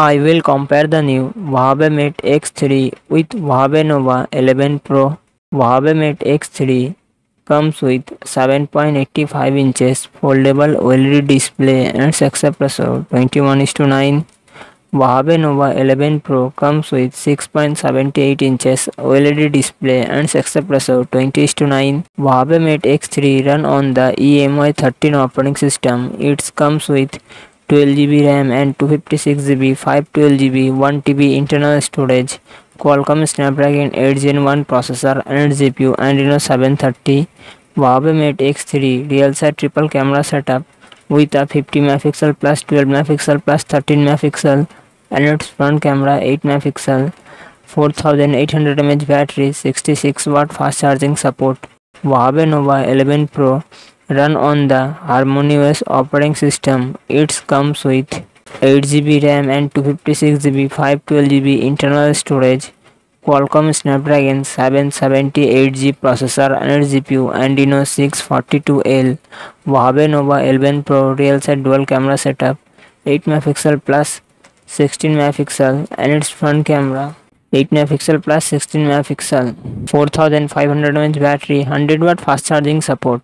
I will compare the new Huawei Mate X3 with Huawei Nova 11 Pro. Huawei Mate X3 comes with 7.85 inches foldable OLED display and success ratio 21 is to 9. Huawei Nova 11 Pro comes with 6.78 inches OLED display and success ratio 20 to 9. Huawei Mate X3 run on the EMUI 13 operating system. It comes with 12GB RAM and 256GB, 512GB, 1TB internal storage, Qualcomm Snapdragon 8 Gen 1 processor and GPU Adreno 730, Huawei Mate X3 real set triple camera setup with a 50 megapixel plus 12 megapixel plus 13 megapixel and its front camera 8 megapixel 4800 mAh battery 66 watt fast charging support Huawei Nova 11 Pro run on the HarmonyOS operating system. It comes with 8GB RAM and 256GB 512GB internal storage. Qualcomm Snapdragon 778G processor and GPU Adreno 642L. Huawei Nova 11 Pro real set dual camera setup 8 megapixel plus 16 megapixel and its front camera 8 megapixel plus 16 megapixel 4500 mAh battery 100 watt fast charging support